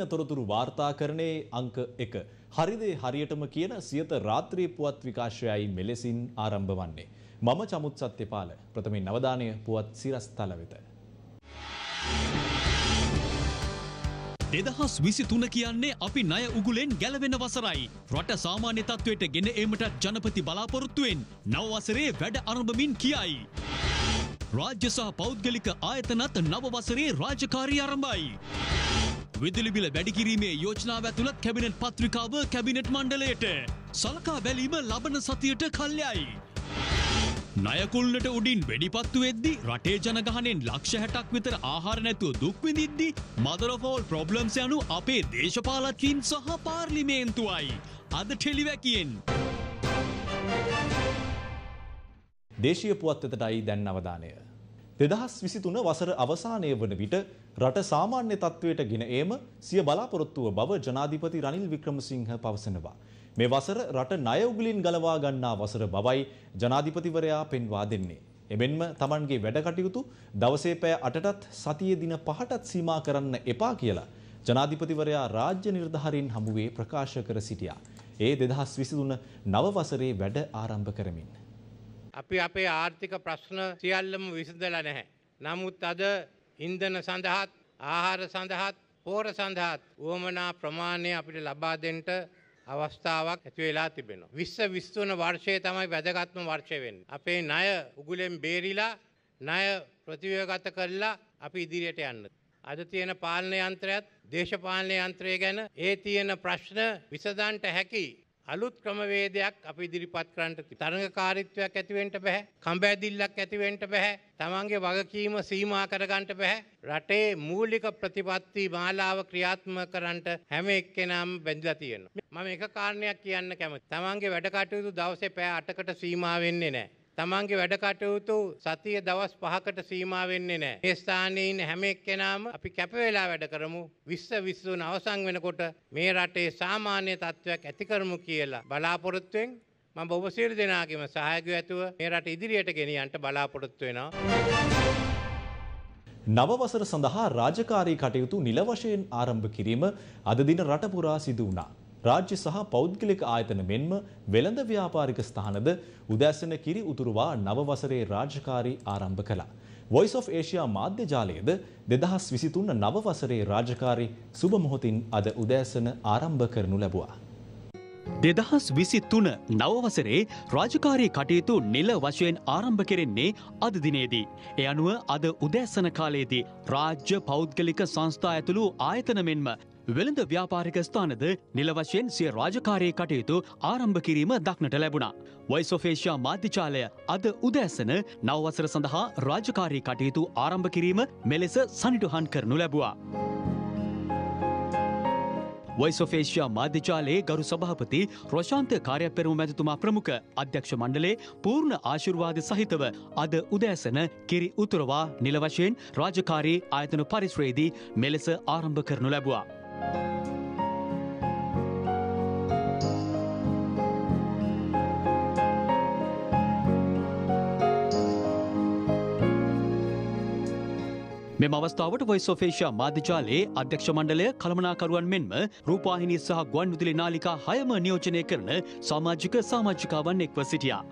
කාලීන තොරතුරු වාර්තාකරණයේ අංක එක හරිදේ හරියටම කියන සියත රාත්‍රී පුවත් විකාශයයි මෙලෙසින් ආරම්භ වන්නේ. මම චමුත් සත්‍යපාල ප්‍රථමින් නවධානය පුවත් සිරස්තල වෙත. දෙදහස් විසි තුන කියන්නේ අපි ණය උගුලෙන් ගැලවෙන වසරයි. රට සාමාන්‍ය තත්ත්වයට ගෙන ඒමටත් ජනපති බලාපොරොත්තුවෙන් නව වසරේ වැඩ අරඹමින් කියයි. රාජ්‍ය සහ පෞද්ගලික ආයතනත් නව වසරේ රාජකාරී අරඹයි. විදුලිබිල වැඩිකිරීමේ යෝජනාව ඇතුළත් කැබිනට් පත්‍රිකාව කැබිනට් මණ්ඩලයට සලකා බැලීම ලබන සතියට කල්යයි. නයකුල්ලට උඩින් වෙඩිපත්තු වෙද්දි රටේ ජනගහනෙන් ලක්ෂ හැටක් විතර ආහාර නැතුව දුක්විඳිද්දි මදරෆෝල් ප්‍රොබ්ලම්ස් යනු අපේ දේශපාලකින් සහ පාර්ලිමේන්තුවයි. අද ටෙලිවැකියෙන්. දේශීය පුවත් වෙතටයි දැන් අවධානය. දෙදහස් විසිතුන වසර අවසානය වන විට රට සාමාන්‍ය තත්ත්වයට ගෙන ඒම සිය බලාපොරොත්තුව බව ජනාධිපති රනිල් වික්‍රමසිංහ පවසනවා. මේ වසර රට ණය උගුලින් ගලවා ගන්නා වසර බවයි ජනාධිපතිවරයා පෙන්වා දෙන්නේ. එමෙන්ම තමන්ගේ වැඩ කටයුතු දවසේ පෑ අටටත් සතියේ දින පහටත් සීමා කරන්න එපා කියලා ජනාධිපතිවරයා රාජ්‍ය නිර්ධාරීන් හමුවේ ප්‍රකාශ කර සිටියා. ඒ දෙදහස් විසිතුන නව වසරේ වැඩ ආරම්භ කරමින්. අපි අපේ ආර්ථික ප්‍රශ්න සියල්ලම විසඳලා නැහැ. නමුත් අද ඉන්ධන සඳහාත් ආහාර සඳහාත් පෝර සඳහාත් වුවමනා ප්‍රමාණය අපිට ලබා දෙන්න අවස්ථාවක් ඇති වෙලා තිබෙනවා. විශ්ව විස්තුන වර්ෂය තමයි වැදගත්ම වර්ෂය වෙන්නේ. අපේ ණය උගුලෙන් බේරිලා ණය ප්‍රතිව්‍යගත කරලා අපි ඉදිරියට යන්න. අද තියෙන පාලන යන්ත්‍රයත් දේශපාලන යන්ත්‍රය ගැන ඒ තියෙන ප්‍රශ්න විසඳන්ට හැකි අලුත් ක්‍රමවේදයක් අපි ඉදිරිපත් කරන්නට තරඟකාරීත්වයක් ඇතිවෙන්ට බැහැ කම්බෑදිල්ලක් ඇතිවෙන්ට බැහැ තමන්ගේ වගකීම සීමා කරගන්නට බැහැ රටේ මූලික ප්‍රතිපත්ති මාලාව ක්‍රියාත්ම කරන්නට හැම එක්කෙනාම බැඳලා තියෙනවා. මම එක කාරණයක් කියන්න කැමතියි. තමන්ගේ වැඩ කටයුතු දවසේ පැය 8කට සීමා වෙන්නේ නැහැ තමන්ගේ වැඩ කටයුතු සතිය දවස් පහකට සීමා වෙන්නේ නැහැ. මේ ස්ථානයේ ඉන්න හැම එක්කෙනාම අපි කැප වෙලා වැඩ කරමු. විශ්ව විශ්වන අවසන් වෙනකොට මේ රටේ සාමාන්‍ය තත්ත්වයක් ඇති කරමු කියලා බලාපොරොත්තුෙන් මම ඔබ සියලු දෙනාගේම සහයෝගය ඇතුව මේ රට ඉදිරියට ගෙනියන්න බලාපොරොත්තු වෙනවා. නව වසර සඳහා රාජකාරී කටයුතු නිල වශයෙන් ආරම්භ කිරීම අද දින රට පුරා සිදු වුණා. රාජ්‍ය සහ පෞද්ගලික ආයතන මෙන්ම වෙළඳ ව්‍යාපාරික ස්ථානද උදැසන කිරි උතුරුවා නව වසරේ රාජකාරී ආරම්භ කළා. Voice of Asia මාධ්‍ය ජාලයද දෙදහස් විසිතුන්න නව වසරේ රාජකාරී සුබ මොහොතින් අද උදෑසන ආරම්භ කරනු ලැබුවා. දෙදහස් විසි තුන නවවසරේ රාජකාරී කටයුතු නිල වශයෙන් ආරම්භ කෙරෙන්නේ අද දිනේදී. එ අනුව අද උදෑසන කාලයේදී රාජ්‍ය පෞද්ගලික සංස්ථා ඇතුළු ආයතන මෙන්ම වෙළඳ ව්‍යාපාරික ස්ථානද නිල වශයෙන් සිය රාජකාරයේ කටයුතු ආරම්භ කිරීම දක්නට ලැබුණා. වයිසෝෆේෂයා මාධ්‍යචාලය අද උදෑසන නවවසර සඳහා රාජකාරී කටයුතු ආරම්භ කිරීම මෙලෙස සනිටුහන් කරනු ලැබවා. වයිසෝෆේෂයා මාධ්‍යචාලයේ ගරු සභහපති රෝෂාන්ත කාරය පෙරුම මැතිතුමා ප්‍රමුඛ අධ්‍යක්ෂ මණ්ඩලේ පූර්ණ ආශිර්වාද සහිතව අද උදෑසන කිරි උතුරවා නිල වශයෙන් රාජකාරී ආයතන පරිශ්‍රයේදී මෙලෙස ආරම්භ කරනු ලැබවා. මෙම අවස්ථාවට වයිසෝෆේෂයා මාධ්‍යජාලයේ අධ්‍යක්ෂ මණ්ඩලය කළමනාකරුවන් මෙන්ම රූපාහිනි සහ ගුවන් විදුලි නාලිකා හයම නියෝජනය කරන සමාජික සාමාජිකාවන් එක්ව සිටියා.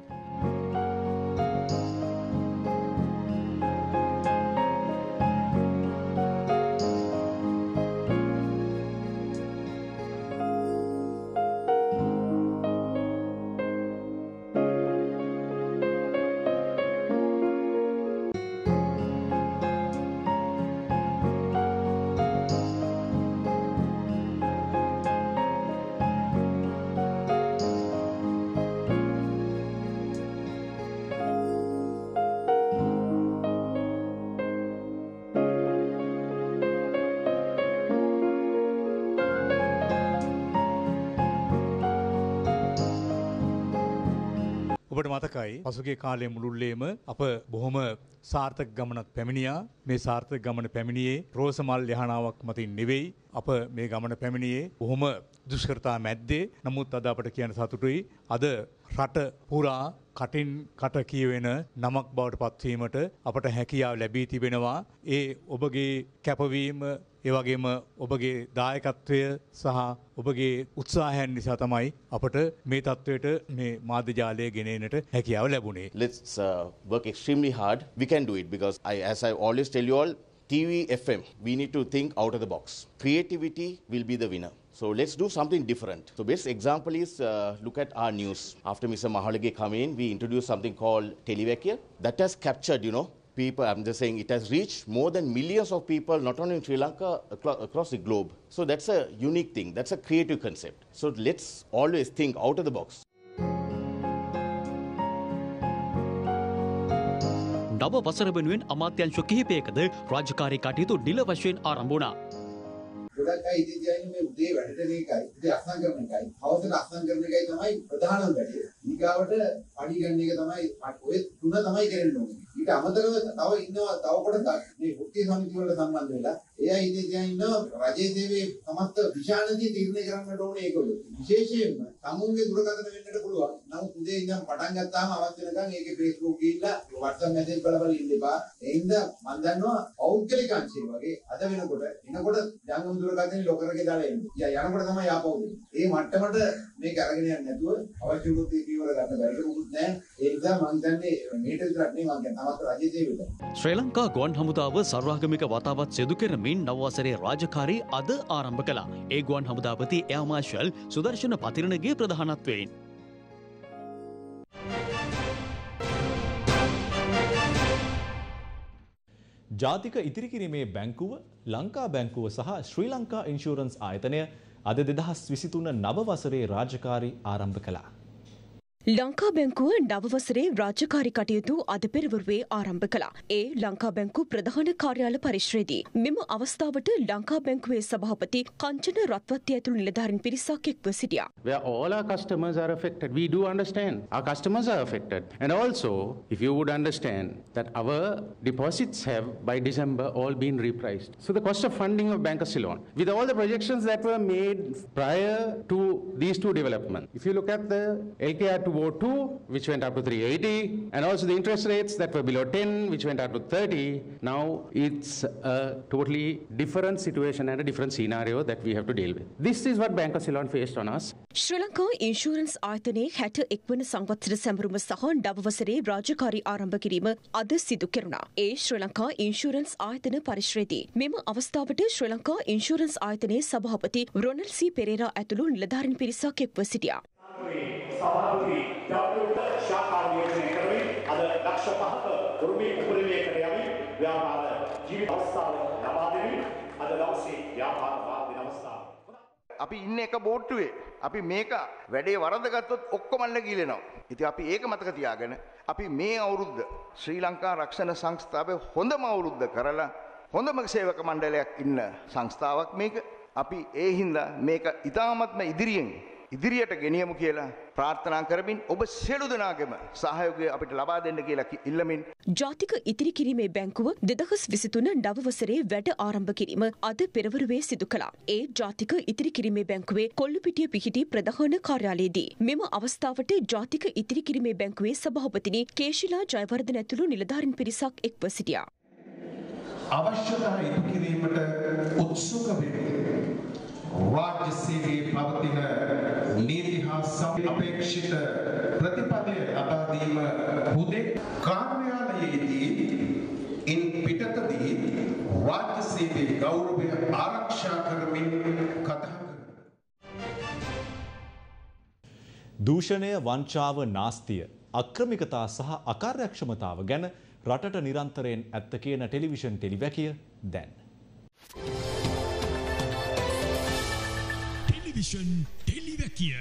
ඔබට මතකයි පසුගේ කාලය මුළුල්ලේම අප බොහොම සාර්ථක ගමනක් පැමිණියා. මේ සාර්ථක ගමන පැමිණියේ රෝසමල් යහනාවක් මතින් නෙවෙයි අප මේ ගමන පැමිණියේ බොහොම දුෂ්කරතා මැද්දේ. නමුත් අද අපට කියන සතුටුයි අද රට පුරා කටින් කට කියවෙන නමක් බවට පත්වීමට අපට හැකියාව ලැබී තිබෙනවා ඒ ඔබගේ කැපවීම ඒවගේම ඔබගේ දායකත්වය සහ ඔබගේ උත්සාහයන් නිසා තමයි අපට මේ තත්ත්වයට මේ මාධ්‍යජාලය ගෙනනට හැකියාව ලැබුණේ. let's uh, work extremely hard. We can do it because I, as I always tell you all, TV, FM, we need to think out of the box. Creativity will be the winner. So let's do something different. So best example is uh, look at our news. After Mr. Mahalage come in, we introduced something called Televakia. That has captured, you know, people. I'm just saying it has reached more than millions of people, not only in Sri Lanka, aclo- across the globe. So that's a unique thing. That's a creative concept. So let's always think out of the box. නව වසර වෙනුවෙන් අමාත්‍යංශ කිහිපයකද රාජකාරී කටයුතු නිල වශයෙන් ආරම්භුණා. ගොඩක් අය ඉතින් කියන්නේ මේ උදේ වැඩට යන එකයි. ඉතින් අස්නම් කරන එකයි. හවසට අස්නම් කරන එකයි තමයි ප්‍රධානම වැඩේ. ඊගාවට පඩි ගන්න එක තමයි ඔය තුන තමයි කරන්න ඕනේ. ඊට අමතරව තව ඉන්නවා තව කොටසක් මේ වෘත්තීය සමිති වලට සම්බන්ධ වෙලා එයා ඉතින් කියන්නේ ඉන්නවා රජයේ සේවයේ සමස්ත විශාලදී තීරණය කරන්නට ඕනේ ඒකවල විශේෂයෙන්ම තමුන්ගේ දුරකථන වෙන්නට පුළුවන් නමුත් උදේ ඉඳන් පටන් ගත්තාම අවශ්‍ය නැත්නම් ඒකේ Facebook ගිහිල්ලා WhatsApp message බල බල ඉන්න එපා ඒ හින්දා මම දන්නවා පෞද්ගලික අංශය වගේ අද වෙනකොට එනකොට ජංගම දුරකථනේ ලොකරගේ දාලා එන්නේ. යා යනකොට තමයි ආපහු දෙන්නේ. ඒ මට්ටමට මේක අරගෙන යන්නේ නැතුව අවශ්‍ය වුණොත් ඒ පියවර ගන්න බැරි කමකුත් නැහැ. ඒ නිසා මම දන්නේ මේට විතරක් නෙවෙයි මම කියන්නේ තවත් රජයේ සේවයට. ශ්‍රී ලංකා ගුවන් හමුදාව සර්වාගමික වතාවත් සිදු කරමින් නවවසරේ රාජකාරී අද ආරම්භ කළා. ඒ ගුවන් හමුදාපති එයා මාර්ෂල් සුදර්ශන පතිරණගේ ප්‍රධානත්වයෙන්. ජාතික ඉතිරිකිරීමේ බැංකුව ලංකා බැංකුව සහ ශ්‍රී ලංකා ඉන්ශූරන්ස් ආයතනය අද දෙදහස් විසිතුන නව වසරේ රාජකාරී ආරම්භ කළා. ලංකා බැංකුව නවවසරේ රාජකාරි කටයුතු අද පෙරවරුවේ ආරම්භ කළා. ඒ ලංකා බැංකු ප්‍රධාන කාර්යාල පරිශ්‍රයේදී. මෙම අවස්ථාවට ලංකා බැංකුවේ සභාපති කංචන රත්වත්ය ඇතුළු නිලධාරින් පිරිසක් එක්ව සිටියා. where all our customers are affected. We do understand our customers are affected. And also, if you would understand that our deposits have by December all been repriced. So the cost of funding of Bank of Ceylon, with all the projections that were made prior to these two developments, if you look at the LKR 202, which went up to 380, and also the interest rates that were below 10, which went up to 30, now it's a totally different situation and a different scenario that we have to deal with. This is what Bank of Ceylon faced on us. ශ්‍රී ලංකා ඉන්ශූරන්ස් ආයතනයේ හැට එක්වන සංවත්සර සැමරුම සහ නවවසරේ රාජකාරී ආරම්භ කිරීම අද සිදු කෙරුණා. ඒ ශ්‍රී ලංකා ඉන්ශූරන්ස් ආයතන පරිශ්‍රයේදී. මෙම අවස්ථාවට ශ්‍රී ලංකා ඉන්ශූරන්ස් ආයතනයේ සභාපති රොනල් සී පෙරේරා ඇතුළු නිලධාරීන් පිරිසක් එක්ව සිටියා. සභාපති ජාතික ශාඛා නියෝජනය කරමින් අද ලක්ෂ පහක උරුමී උපරිමයකට යමින් ව්‍යාපාර ජීවිත අවස්ථාව ලබා දෙමින් අද දවසේ ව්‍යාපාර වාදින අවස්ථාව. අපි ඉන්න එක බෝට්ටුවේ අපි මේක වැඩේ වරදගත්තොත් ඔක්කොමල්ල ගිලෙනවා. ඉති අපි ඒක මතක තියාගෙන අපි මේ අවුරුද්ද ශ්‍රී ලංකා රක්ෂණ සංස්ථාවේ හොඳම අවුරුද්ද කරලා හොඳම සේවක මණ්ඩලයක් ඉන්න සංස්ථාවක් මේක අපි ඒ හින්දා මේක ඉතාමත්ම ඉදිරියෙන් ඉදිරියට ගෙනියමු කියලා ප්‍රාර්ථනා කරමින් ඔබ සියලු දෙනාගේම සහයෝගය අපිට ලබා දෙන්න කියලා ඉල්ලමින් ජාතික ඉතිරි කිරීමේ බැංකුව දෙදහස් විසිතුන නවවසරේ වැඩ ආරම්භ කිරීම අද පෙරවරුවේ සිදු කළා. ඒ ජාතික ඉතිරි කිරීමේ බැංකුවේ කොල්ලුපිටිය පිහිටි ප්‍රධාන කාර්යාලයේදී. මෙම අවස්ථාවට ජාතික ඉතිරි කිරීමේ බැංකුවේ සභාපතිනි කේශිලා ජයවර්ධන ඇතුළු නිලධාරින් පිරිසක් එක්ව සිටියා. අවශ්‍යතා ඉටු කිරීමට උත්සුක වෙමින් රාජ්‍ය සේවයේ පවතින නීති හා සම අපේක්ෂිත ප්‍රතිඵලය ලබා දීම හුදෙක් කාර්යාලයේදී ඉන් පිටතදී රාජ්‍ය සේවයේ ගෞරවය ආරක්ෂා කරමින් කතා දූෂණය වංචාව නාස්තිය අක්‍රමිකතා සහ අකාර්යක්ෂමතාව ගැන රටට නිරන්තරයෙන් ඇත්ත කියන ටෙලිවිෂන් ටෙලිවැකිය දැන්. ටෙලිවිෂන් ටෙලිවැකිය.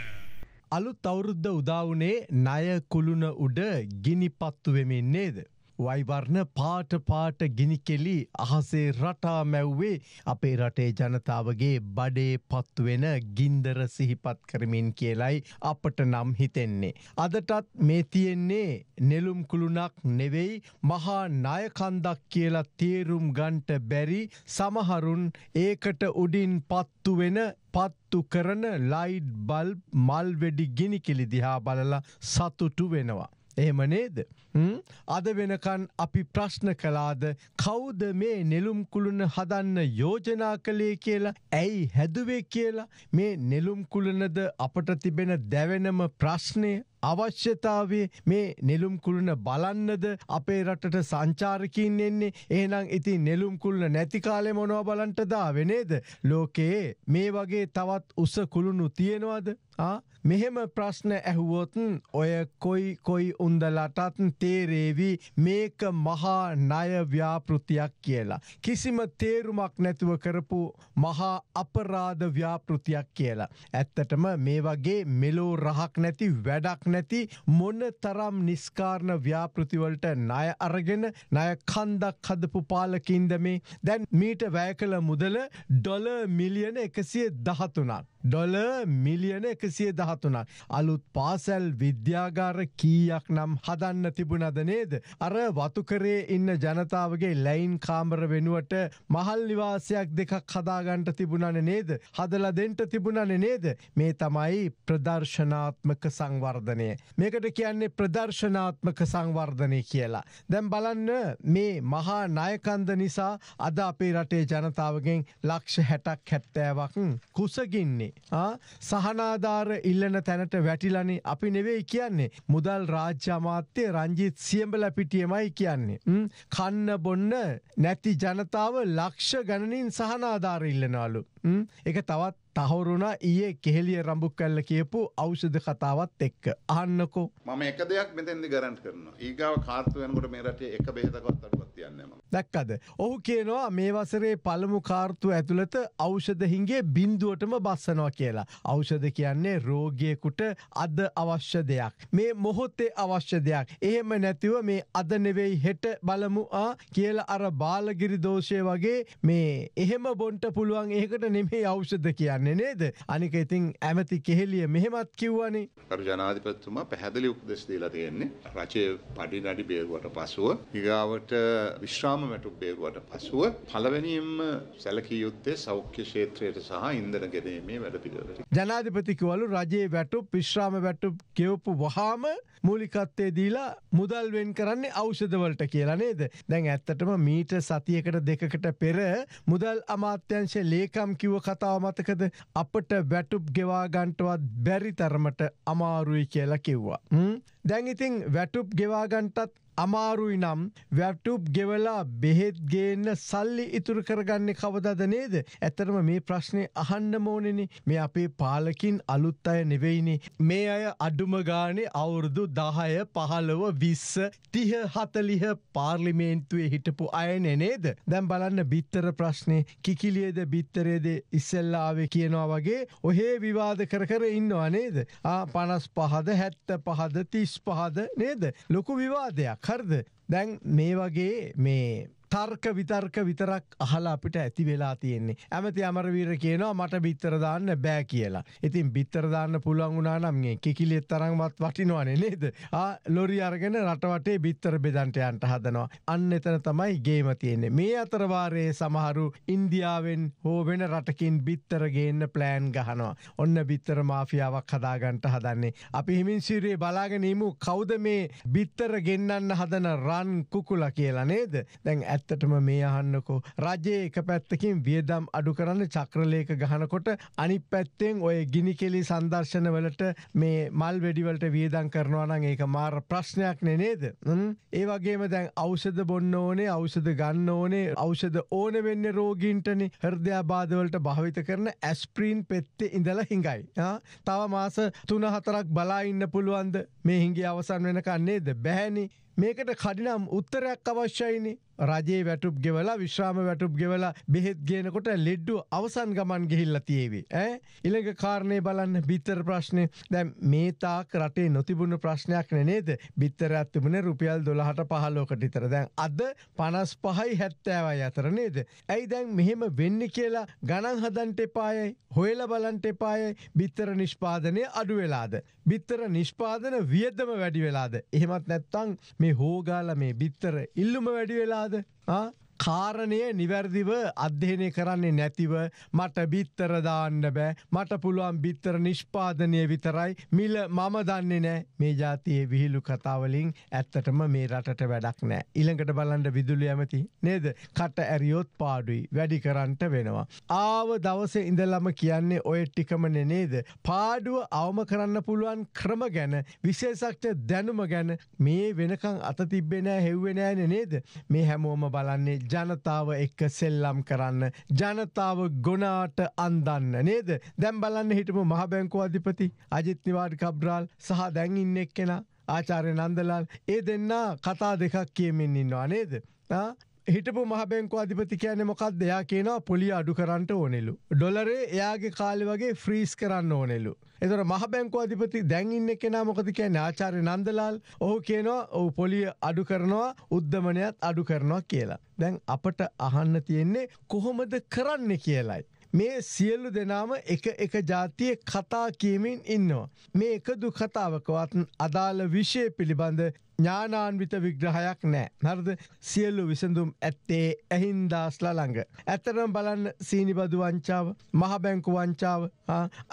අලුත් අවුරුද්ධ උදාවනේ ණය කුළුණ උඩ ගිනි පත්තු වෙමින් නේද. වයිවර්ණ පාට පාට ගිනිකෙලි අහසේ රටා මැව්වේ අපේ රටේ ජනතාවගේ බඩේ පත්තුවෙන ගින්දර සිහිපත් කරමින් කියලයි අපට නම් හිතෙන්නේ. අදටත් මේ තියෙන්නේ නෙළුම් කුළුණක් නෙවෙයි මහා ණයකන්දක් කියලා තේරුම් ගන්ට බැරි සමහරුන් ඒකට උඩින් පත්තු වෙන පත්තු කරන ලයිඩ් බල් මල් වෙඩි ගිනිකිලි දිහා බලලා සතුටු වෙනවා. එහෙම නේද. අද වෙනකන් අපි ප්‍රශ්න කලාද කවුද මේ නෙළුම් කුළුණ හදන්න යෝජනා කළේ කියලා? ඇයි හැදුවේ කියලා? මේ නෙළුම් කුළුණද අපට තිබෙන දැවෙනම ප්‍රශ්නය අවශ්‍යතාවේ මේ නෙළුම් කුළුණ බලන්නද අපේ රටට සංචාරකින් එන්නේ? ඒනම් ඉති නෙළුම් කුළුණ නැති කාලෙ මොනව බලන්ට දාවෙනේද ලෝකයේ මේ වගේ තවත් උස කුළුණු තියෙනවාද? මෙහෙම ප්‍රශ්න ඇහුවොත්න් ඔය කොයි කොයි උන්දලටත් තේරේවි මේක මහා ණය ව්‍යාපෘතියක් කියලා. කිසිම තේරුමක් නැතුව කරපු මහා අපරාධ ව්‍යාපෘතියක් කියලා. ඇත්තටම මේ වගේ මෙලෝ රහක් නැති වැඩක් නැති මොන තරම් නිස්කාරණ ව්‍යාපෘතිවලට ණය අරගෙන ණය කන්දක් හදපු පාලකින්ද මේ දැන් මීට වැය කළ මුදල ඩොල මිලියන එකසිය දහතුනක්. ඩොල මිලියන එකසිය දහතුනක්. අලුත් පාසැල් විද්‍යාගාර කීයක් නම් හදන්න තිබුණද නේද. අර වතුකරේ ඉන්න ජනතාවගේ ලයින් කාමර වෙනුවට මහල් නිවාසයක් දෙකක් හදාගන්ට තිබුණන නේද. හදල දෙන්ට තිබුණන නේද. මේ තමයි ප්‍රදර්ශනාත්මක සංවර්ධනය. මේකට කියන්නේ ප්‍රදර්ශනාත්මක සංවර්ධනය කියලා. දැම් බලන්න මේ මහා නායකන්ද නිසා අද අපේ රටේ ජනතාවගෙන් ලක්ෂ හැටක් හැත්තෑවක් කුසගින්නේ. සහනාධාර ඉල්ලන තැනට වැටිලනි. අපි නෙවෙයි කියන්නේ. මුදල් රාජ්‍ය අමාත්‍ය රංජිත් සියඹල පිටියමයි කියන්නේ. කන්න බොන්න නැති ජනතාව ලක්ෂ ගණනින් සහනාධාර ඉල්ලනවලු. එක තවත් තහවරුණා ඊයේ කෙහෙලිය රම්බුක් කල්ල කියපු ඖෂධ කතාවත් එක්ක. අහන්නකෝ. මම එක දෙයක් මෙතෙන්දි ගරන්ට් කරනවා. ඊගාව කාර්තු වෙනකොට මේ රටේ එක බෙහෙතකවත් අඩුවක් තියන්නේ මම දැක්කද? ඔහු කියනවා මේ වසරේ පළමු කාර්තු ඇතුළත ඖෂධ හිංගේ බින්දුවටම බස්සනවා කියලා. ඖෂධ කියන්නේ රෝගියෙකුට අද අවශ්‍ය දෙයක්. මේ මොහොතේ අවශ්‍ය දෙයක්. එහෙම නැතිව මේ අද නෙවෙයි හෙට බලමු ආ කියලා අර බාලගිරි දෝෂය වගේ මේ එහෙම බොන්ට පුළුවන් ඒකට නෙමේ ඖෂධ කියන්නේ නේද? අනික ඉතින් ඇමති කෙහෙලිය මෙහෙමත් කිව්වනේ. ජනාධිපතිතුමා පැහැදිලි උපදෙස් දීලා තියෙන්නේ රජය පඩි නඩි බේරුවට පසුව. ඊගාවට විශ්‍රාම වැටුප් බේරුවට පසුව පළවෙනියෙන්ම සැලකිය යුත්තේ සෞඛ්‍ය ක්ෂේත්‍රයට සහ ඉන්ධන ගෙනීමේ වැඩපිළිවෙලට ජනාධිපතිකවලු රජයේ වැටුප් විශ්‍රාම වැටුප් ගෙවපු වහාම මූලිකත්තේ දීලා මුදල් වෙන් කරන්නේ ඖෂධවලට කියලා නේද? දැන් ඇත්තටම මීට සතියකට දෙකකට පෙර මුදල් අමාත්‍යංශ ලේකම් කිව්ව කතාව මතකද? අපට වැටුප් ගෙවාගන්ටවත් බැරි තරමට අමාරුයි කියලා කිව්වා. දැන් ඉතින් වැටුප් ගෙවාගන්ටත් අමාරුයි නම් වැටුප් ගෙවලා බෙහෙත් ගේන්න සල්ලි ඉතුරු කරගන්න කවදද නේද. ඇතරම මේ ප්‍රශ්නය අහන්න මෝනෙන මේ අපේ පාලකින් අලුත් අය නෙවෙයිනි. මේ අය අඩුම ගානේ අවුරුදු දහය පහළව විස්ස තිහ හතලිහ පාර්ලිමේන්තුවේ හිටපු අය නෙනේද. දැම් බලන්න බිත්තර ප්‍රශ්නය කිකිලියද බිත්තරේද ඉස්සෙල්ලාවේ කියනවා වගේ ඔහේ විවාද කර කර ඉන්නවා නේද. පනස් පහද හැත්ත පහද තිස් පහද නේද. ලොකු විවාදයක්. හරිද දැන් මේ වගේ මේ තර්ක විතර්ක විතරක් අහලා අපිට ඇති වෙලා තියෙන්නේ. ඇමති අමරවීර කියනවා මට බිත්තරදාන්න බෑ කියලා. ඉතින් බිත්තරදාන්න පුළුවන් වුණා නම් කිකිලිත් තරම්වත් වටිනවනේ නේද? ආ ලොරි අරගෙන රටවටේ බිත්තර බෙදන්ට යන්න හදනවා. අන්න එතන තමයි ගේම තියෙන්නේ. මේ අතර වාරයේ සමහරු ඉන්දියාවෙන් හෝ වෙන රටකින් බිත්තර ගේන්න ප්ලෑන් ගහනවා. ඔන්න බිත්තර මාෆියාවක් හදාගන්න හදන්නේ. අපි හිමින් සිරියේ බලාගෙන ඉමු කවුද මේ බිත්තර ගෙන්නන්න හදන රන් කුකුලා කියලා නේද? දැන් ඇත්තටම මේ අහන්නකෝ. රජයේ එක පැත්තකින් වියදම් අඩු කරන්න චක්‍රලේක ගහනකොට අනි පැත්තෙන් ඔය ගිනි කෙලි සංදර්ශන වලට මේ මල් වැඩිවලට වියදං කරනවා නම් ඒක මාර ප්‍රශ්නයක් නෙනේද ඒ වගේම දැන් ඖෂධ බොන්න ඕනේ ඖෂධ ගන්න ඕනේ ඖෂධ ඕන වෙන්න රෝගීන්ටනේ. හෘදයාබාධවලට භාවිත කරන ඇස්ප්‍රීන් පෙත්තේ ඉඳලා හිඟයි. තව මාස තුන හතරක් බලා ඉන්න පුළුවන්ද? මේ හිංගේ අවසන් වෙනකන්නේද බැහැනි මේකට කඩිනම් උත්තරයක් අවශ්‍යයිනේ. රජයේ වැටුප් ගෙවලා විශ්‍රාම වැටුප් ගෙවලා බෙහෙත් ගේනකොට ලෙඩ්ඩු අවසන් ගමන් ගෙහිල්ල තියේවි. ඇ ඉළඟ කාරණය බලන්න බිත්තර ප්‍රශ්නය දැම් මේ තාක් රටේ නොතිබුණ ප්‍රශ්නයක් නනේද බිත්තර ඇත්තිබුණ රුපියල් දොළහට පහලෝකට ඉතර දැන් අද පනස් පහයි හැත්තෑවයි අතර නේද. ඇයි දැන් මෙහෙම වෙන්න කියලා ගණන් හදන්ට එපායයි හොයල බලන්ට එපායයි බිත්තර නිෂ්පාදනය අඩු වෙලාද. බිත්තර නිෂ්පාදන වියදම වැඩි වෙලාද. එහෙමත් නැත්තං මේ හෝගාල මේ බිත්තර ඉල්ලුම වැඩි වෙලා වෙලාද කාරණය නිවැරදිව අධ්‍යයනය කරන්නේ නැතිව මට බිත්තර දාන්න බෑ. මට පුළුවන් බිත්තර නිෂ්පාදනය විතරයි. මිල මම දන්නේ නෑ. මේ ජාතියේ විහිලු කතාවලින් ඇත්තටම මේ රටට වැඩක් නෑ. ඉළඟට බලන්ඩ විදුලි ඇමති නේද? කට ඇරියොත් පාඩුයි. වැඩි කරන්ට වෙනවා. ආව දවස ඉඳලම කියන්නේ ඔය ටිකමන නේද. පාඩුව අවම කරන්න පුළුවන් ක්‍රම ගැන විශේෂක්ෂ දැනුම ගැන. මේ වෙනකං අත තිබෙනෑ හෙව්වෙනෑන නේද? මේ හැමෝම බලන්නේ ජනතාව එක්ක සෙල්ලම් කරන්න ජනතාව ගොනාට අන්දන්න නේද? දැම් බලන්න හිටපු මහබැංකෝ අධිපති අජිත් නිවාඩ කබ්රාල් සහ දැන් ඉන්න එක්කෙන ආචාරය නන්දලාල් ඒ දෙන්නා කතා දෙකක් කියමින් ඉන්නවා නේද? හිටපු මහබැංකෝ අධිපති කියන මොකක් දෙයා කියනවා පොලි අඩු කරන්නට ඕනෙලු. ඩොලරේ එයාගේ කාලි වගේ ෆ්‍රීස් කරන්න ඕනෙලු. එතර මහබැංකෝ අධිපති දැන්ඉන්න කෙනා මොකද කියන ආචාරය නන්දලාල් ඔහු කියනවා ඔහු පොලිය අඩු කරනවා උද්ධමනයත් අඩු කරනවා කියලා. දැන් අපට අහන්න තියෙන්නේ කොහොමද කරන්න කියලයි. මේ සියල්ලු දෙනාම එක එක ජාතිය කතා කියමින් ඉන්නවා. මේ එකදු කතාවකවත් අදාළ විෂය පිළිබඳ ඥානාන්විත විග්‍රහයක් නෑ. හරද සියල්ලු විසඳුම් ඇත්තේ ඇහින්දාස්ලා ළඟ. ඇතරම් බලන්න සීනිබදු වංචාව මහබැංකු වංචාව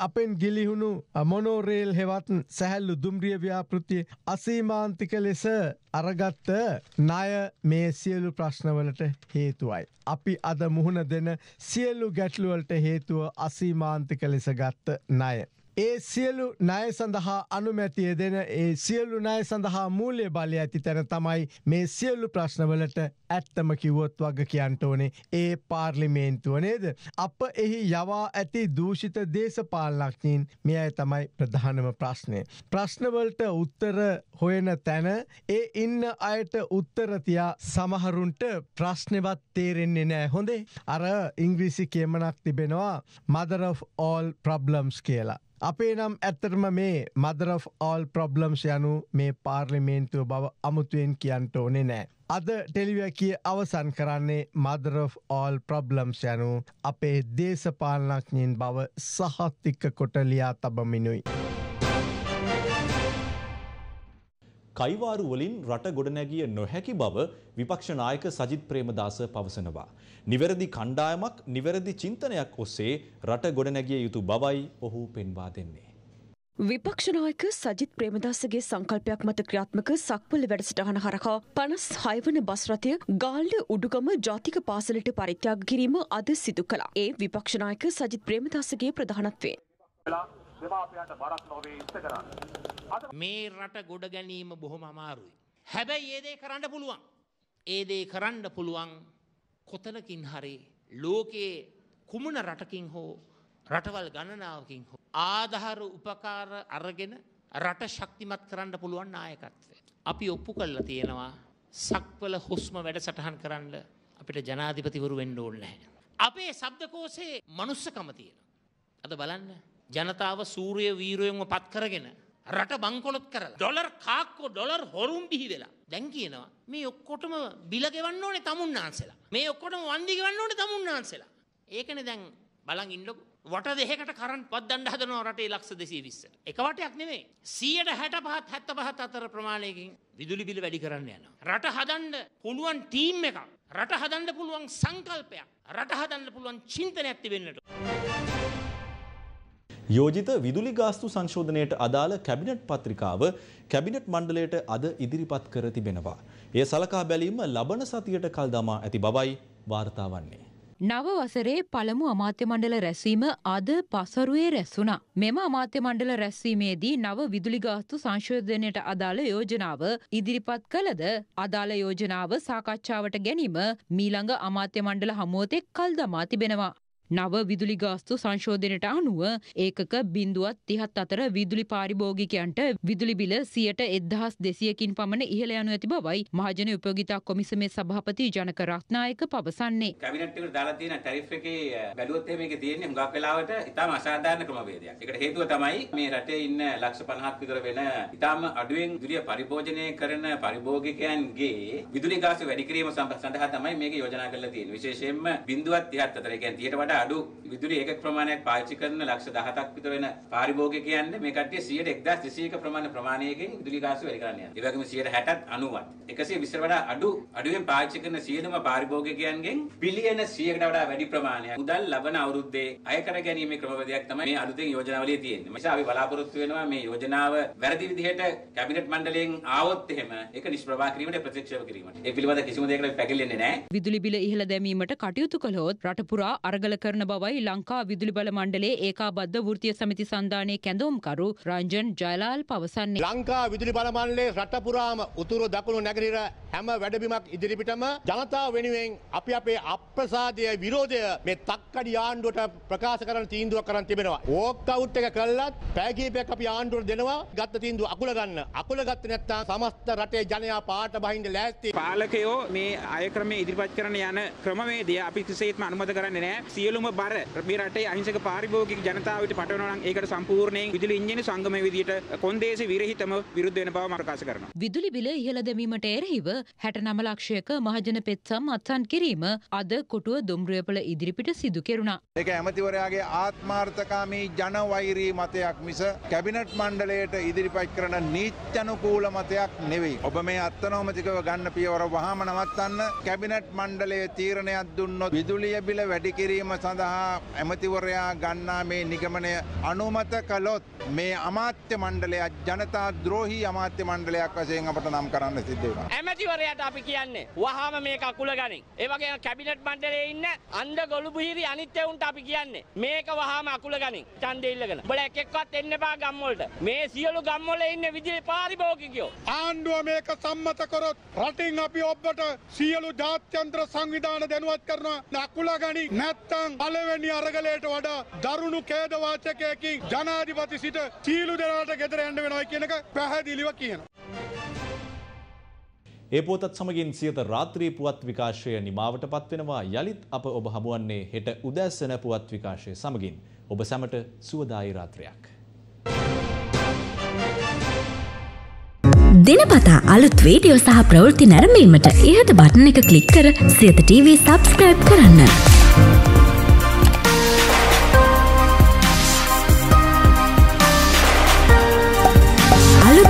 අපෙන් ගිලිහුණු මොනෝරේල් හෙවත්න් සැහැල්ලු දුම්රිය ව්‍යාපෘතිය අසීමාන්තික ලෙස අරගත්ත ණය මේ සියලු ප්‍රශ්නවලට හේතුවයි. අපි අද මුහුණ දෙන සියලු ගැටලුවලට හේතුව අසීමාන්තික ලෙස ගත්ත ණය. ඒ සියලු ණය සඳහා අනුමැතිය දෙන ඒ සියලු ණය සඳහා මූල්‍ය බලය ඇති තැන තමයි මේ සියලු ප්‍රශ්නවලට ඇත්තම කිව්වොත් වග කියන්ට ඕනේ ඒ පාර්ලිමේන්තුව නේද. අප එහි යවා ඇති දූෂිත දේශපාලනක්ඥීන් මෙ අය තමයි ප්‍රධානම ප්‍රශ්නය. ප්‍රශ්නවලට උත්තර හොයන තැන ඒ ඉන්න අයට උත්තරතියා සමහරුන්ට ප්‍රශ්නවත් තේරෙන්නේ නෑ හොඳේ අර ඉංග්‍රීසි කියමනක් තිබෙනවා මදර all ප්‍රබ්ලම්ස් කියලා. අපේ නම් ඇත්තටම මේ මදර all ප්‍රබ්ලම්ස් යනු මේ පාර්ලිමේන්තුව බව අමුතුවෙන් කියන්ට ඕනේ නෑ. අද ටෙලිවැකිය අවසන් කරන්නේ මදර all ප්‍රබ්ලම්ස් යනු අපේ දේශපාලනක්ඥින් බව සහත්තික්ක කොට ලියා තබමිනුයි. කයිවාරු වලින් රට ගොඩනැගිය නොහැකි බව විපක්ෂ නායක සජිත් ප්‍රේමදාස පවසනවා. නිවැරදි කණ්ඩායමක් නිවැරදි චින්තනයක් ඔස්සේ රට ගොඩනැගිය යුතු බවයි ඔහු පෙන්වා දෙන්නේ. විපක්ෂනායක සජිත් ප්‍රේමදාසගේ සංකල්පයක් මත ක්‍රියාත්මක සක්වල වැඩසටහන හරහා පනස් හයවන බස්රථය ගාල්ල උඩුගම ජාතික පාසලට පරිත්‍යාග කිරීම අද සිදු කළා. ඒ විපක්ෂනායක සජිත් ප්‍රේමදාසගේ ප්‍රධානත්වේ. දෙමාපියන්ට බරක් නොවේ ඉස්ත කරන්න. මේ රට ගොඩ ගැනීම බොහොම අමාරුයි. හැබැයි ඒ දේ කරන්න පුළුවන්. ඒ දේ කරන්න පුළුවන් කොතනකින් හරි ලෝකයේ කුමන රටකින් හෝ රටවල් ගණනාවකින් හෝ ආධාර උපකාර අරගෙන රට ශක්තිමත් කරන්න පුළුවන් නායකත්වය. අපි ඔප්පු කල්ලා තියෙනවා සක්වල හුස්ම වැඩ සටහන් කරන්න අපිට ජනාධිපතිවරු වෙන්න ඕනේ නැහැ. අපේ ශබ්දකෝෂේ මනුස්සකම තියෙන. අද බලන්න ජනතාව සූරිය වීරයෙන්ම පත් කරගෙන රට බංකොලොත් කර ඩොලර් කාක්කෝ ඩොලර් හොරුම් බිහි වෙලා. දැන් කියනවා මේ ඔක්කොටම බිල ගෙවන්න ඕනේ තමුන්නාන්සලා මේ ඔක්කොටම වන්දි ගෙවන්න ඕනේ තමුන්නාන්සලා ඒකනේ දැන් බලන් ඉන්නකො. වට දෙකකට කරන්ට් පද්දන්න හදනවා රටේ ලක්ෂ 220 එක වටයක් නෙමෙයි. 165 75 අතර ප්‍රමාණයකින් විදුලි බිල වැඩි කරන්න යනවා. රට හදන්න පුළුවන් ටීම් එකක්. රට හදන්න පුළුවන් සංකල්පයක්. රට හදන්න පුළුවන් චින්තනයක් තිබෙන්නට යෝජිත විදුලි ගාස්තු සංශෝධනයට අදාළ කැබිනට් පත්‍රිකාව කැබිනට් මණ්ඩලයට අද ඉදිරිපත් කර තිබෙනවා. එය සලකා බැලීම ලබන සතියට කල් දමා ඇති බවයි වාර්තා වන්නේ. නව වසරේ පළමු අමාත්‍ය මණ්ඩල රැස්වීම අද පසරුවේ රැස්වුණා. මෙම අමාත්‍ය මණ්ඩල රැස්වීමේදී නව විදුලිගාස්තු සංශෝධනයට අදාළ යෝජනාව ඉදිරිපත් කළද අදාළ යෝජනාව සාකච්ඡාවට ගැනීම මීළඟ අමාත්‍ය මණ්ඩල හමුවතෙක් කල් දමා තිබෙනවා. නව විදුලි ගාස්තු සංශෝධනයට අනුව ඒකක බින්දුවත් තිහත් අතර විදුලි පාරිභෝගිකයන්ට විදුලි බිල සියට එදහස් දෙසියකින් පමණ ඉහළ යනු ඇති බවයි මහජන උපයෝගිතා කොමිසමේ සභාපති ජනක රත්නායක පවසන්නේ. කැබිනට් එකට දාලා තියෙන ටැරිෆ් එකේ බැලුවොත් එහෙම මේකේ තියෙන්නේ හුඟක් වෙලාවට ඉතාම අසාධාරණ ක්‍රමවේදයක්. ඒකට හේතුව තමයි මේ රටේ ඉන්න ලක්ෂ 50ක් විතර වෙන ඉතාම අඩුවෙන් විදුලිය පරිභෝජනය කරන පරිභෝගිකයන්ගේ විදුලි ගාස්තු වැඩි කිරීම සඳහා තමයි මේක යෝජනා කරලා තියෙන්නේ. විශේෂයෙන්ම බිඳුවත් 30ත් අතර. ඒ කියන්නේ 30ට වඩා අඩු විදුලි ඒකක ප්‍රමාණයක් පාවිච්චි කරන ලක්ෂ 17ක් විතර වෙන පාරිභෝගිකයන් මේ කට්ටිය 1200ක ප්‍රමාණ ප්‍රමාණයකින් විදුලි ගාස්තු වැඩි කරන්න යනවා. ඒ වගේම 60ට 90ත්. 120ට වඩා අඩු අඩුවෙන් පාවිච්චි කරන සියලුම පාරිභෝගිකයන්ගෙන් බිලියන 100කට වඩා වැඩි ප්‍රමාණයක් මුදල් ලබන අවුරුද්දේ අය කර ගැනීමේ ක්‍රමවේදයක් තමයි මේ අලුතෙන් යෝජනාවලියේ තියෙන්නේ. නිසා අපි බලාපොරොත්තු වෙනවා මේ යෝජනාව වැරදි විදිහට කැබිනට් මණ්ඩලයෙන් ආවොත් එහෙම ඒක නිෂ්ප්‍රභා කිරීමට ප්‍රතික්ෂේප කිරීමට. ඒ පිළිබඳ කිසිම දෙයකට අපි පැකිලෙන්නේ නැහැ. විදුලි බිල ඉහළ දැමීමට කටයුතු කළහොත් රටපුරා අරගල කරන බවයි ලංකා විදුලි බල මණ්ඩලයේ ඒකාබද්ධ වෘත්තීය සමිති සන්ධානයේ කැඳවුම්කරු රංජන් ජයලාල් පවසන්නේ. ලංකා විදුලි බල මණ්ඩලයේ රටපුරාම උතුරු දකුණු නැගෙනහිර හැම වැඩබිමක් ඉදිරිපිටම ජනතාව වෙනුවෙන් අපි අපේ අප්‍රසාදය විරෝධය මේ තක්කඩි ආණ්ඩුවට ප්‍රකාශ කරන තීන්දුවක් කරන් තිබෙනවා. ඕක් අවුට් එක කළත් පැය කිහිපයක් අපි ආණ්ඩුවට දෙනවා ගත්ත තීන්දුව අකුල ගන්න. අකුල ගත්තේ නැත්නම් සමස්ත රටේ ජනයා පාට බහින්න ලෑස්ති. පාලකයෝ මේ අය ක්‍රමේ ඉදිරිපත් කරන යන ක්‍රමවේදය අපි කිසිසේත්ම අනුමත කරන්නේ නැහැ. සියලුම බර මේ රටේ අහිංසක පාරිභෝගික ජනතාවට පටවනවා නම් ඒකට සම්පූර්ණයෙන් විදුලි ඉංජින සංගමයේ විදියට කොන්දේසි විරහිතම විරුද්ධ වෙන බව ප්‍රකාශ කරනවා. විදුලි බිල ඉහළ දැමීමට එරෙහිව 69 ලක්ෂයක මහජන පෙත්සම් අත්සන් කිරීම අද කොටුව දුම්රියපල ඉදිරිපිට සිදු කෙරුණා. ඒක ඇමතිවරයාගේ ආත්මාර්ථකාමී ජනවෛරී මතයක් මිස කැබිනට් මණ්ඩලයට ඉදිරිපත් කරන නීත්‍යනුකූල මතයක් නෙවෙයි. ඔබ මේ අත්තනෝමතිකව ගන්න පියවර වහාම නවත්තන්න කැබිනට් මණ්ඩලයේ තීරණයක් දුන්නොත් විදුලිය බිල වැඩි කිරීම සඳහා ඇමතිවරයා ගන්නා මේ නිගමනය අනුමත කළොත් මේ අමාත්‍ය මණ්ඩලයක් ජනතා ද්‍රෝහී අමාත්‍ය මණ්ඩලයක් වශයෙන් අපට නම් කරන්න සිද්ධ වෙනවා. ඇමතිවරයාට අපි කියන්නේ වහාම මේක අකුල ගනින්. ඒ වගේම කැබිනට් මණ්ඩලයේ ඉන්න අන්ධ ගොළු බුහිරි අනිත් එවුන්ට අපි කියන්නේ මේක වහාම අකුල ගනින්. ඡන්දෙ ඉල්ලගෙන. උඹලා එක එක්කවත් එන්න එපා ගම් වලට. මේ සියලු ගම් වල ඉන්න විදුලි පාරිභෝගිකයෝ. ආණ්ඩුව මේක සම්මත කරොත් රටින් අපි ඔබට සියලු ජාත්‍යන්ත්‍ර සංවිධාන දැනුවත් කරනවා අකුල ගනි නැත්තම් පළවෙනි අරගලයට වඩා දරුණු ඛේද වාචකයකින් ජනාධිපති සිට සීලු දෙනාට ගෙදර යන්න වෙනවා කියන එක පැහැදිලිව කියනවා. ඒ පුවතත් සමගින් සියත රාත්‍රී පුවත් විකාශය නිමාවට පත්වෙනවා යළිත් අප ඔබ හමුවන්නේ හෙට උදැස්සන පුවත් විකාශය සමගින් ඔබ සැමට සුවදායි රාත්‍රයක්. දෙනපතා අලුත් වීඩියෝ සහ ප්‍රවෘත්ති නැරඹීමට ඉහත බටන එක කලික් කර සියත TV සබස්ක්‍රයිබ් කරන්න.